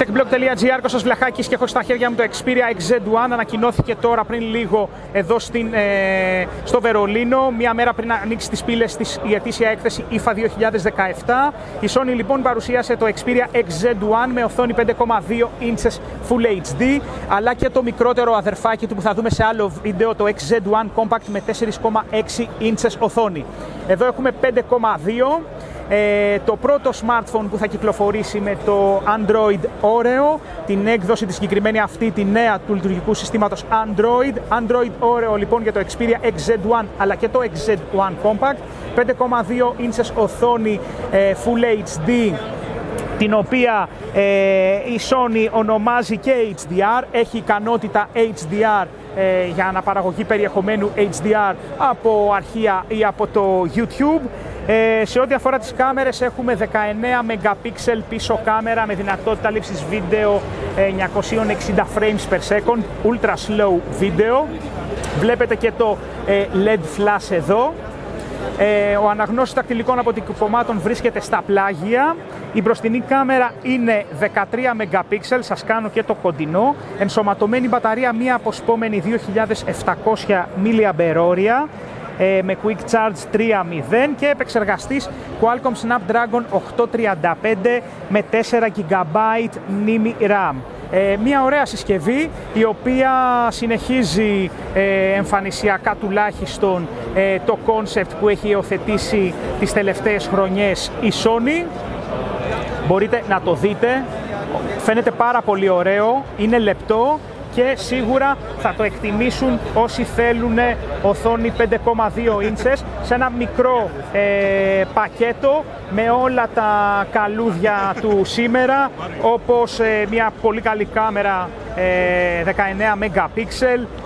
techblog.gr, Κώστας Βλαχάκης και έχω στα χέρια μου το Xperia XZ1 ανακοινώθηκε τώρα πριν λίγο εδώ στην, ε, στο Βερολίνο. Μία μέρα πριν ανοίξει τις πύλες της η ετήσια έκθεση IFA 2017 η Sony λοιπόν παρουσίασε το Xperia XZ1 με οθόνη 5,2 inches Full HD αλλά και το μικρότερο αδερφάκι του που θα δούμε σε άλλο βίντεο το XZ1 Compact με 4,6 inches οθόνη. Εδώ έχουμε 5,2 ε, το πρώτο smartphone που θα κυκλοφορήσει με το Android Oreo, την έκδοση τη συγκεκριμένη αυτή, τη νέα του λειτουργικού συστήματος Android. Android Oreo λοιπόν για το Xperia XZ1 αλλά και το XZ1 Compact. 5,2 inches οθόνη ε, Full HD την οποία ε, η Sony ονομάζει και HDR, έχει ικανότητα HDR ε, για αναπαραγωγή περιεχομένου HDR από αρχεία ή από το YouTube. Ε, σε ό,τι αφορά τις κάμερες έχουμε 19 MP πίσω κάμερα με δυνατότητα λήψης βίντεο 960 frames per second, ultra slow video. Βλέπετε και το ε, LED flash εδώ. Ε, ο αναγνώστης τακτιλικών αποτυπωμάτων βρίσκεται στα πλάγια. Η μπροστινή κάμερα είναι 13 MP, σας κάνω και το κοντινό. Ενσωματωμένη μπαταρία μία αποσπόμενη 2700 mAh ε, με Quick Charge 3.0 και επεξεργαστής Qualcomm Snapdragon 835 με 4 GB μνήμη RAM. Ε, μια ωραία συσκευή η οποία συνεχίζει ε, εμφανισιακά τουλάχιστον ε, το concept που έχει υιοθετήσει τις τελευταίες χρονιές η Sony. Μπορείτε να το δείτε. Φαίνεται πάρα πολύ ωραίο, είναι λεπτό και σίγουρα θα το εκτιμήσουν όσοι θέλουν οθόνη 5,2 inches σε ένα μικρό ε, πακέτο με όλα τα καλούδια του σήμερα όπως ε, μια πολύ καλή κάμερα 19 MP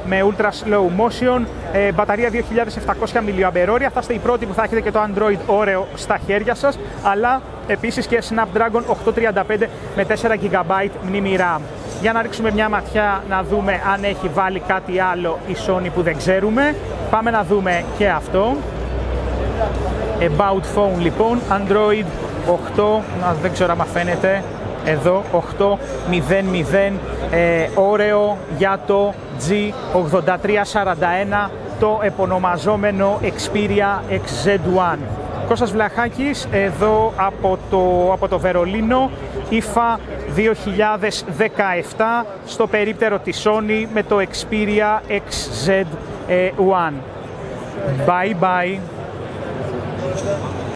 με ultra slow motion, ε, μπαταρία 2700 mAh. Θα είστε οι πρώτοι που θα έχετε και το Android Oreo στα χέρια σας, αλλά επίσης και Snapdragon 835 με 4 GB μνήμη RAM. Για να ρίξουμε μια ματιά να δούμε αν έχει βάλει κάτι άλλο η Sony που δεν ξέρουμε. Πάμε να δούμε και αυτό. About Phone λοιπόν, Android 8, δεν ξέρω αν φαίνεται, εδώ 8.00 ε, όρεο για το G8341 το επωνομαζόμενο Xperia XZ1. Κώστας Βλαχάκης εδώ από το, από το Βερολίνο IFA 2017 στο περίπτερο της Sony με το Xperia XZ1. Bye bye.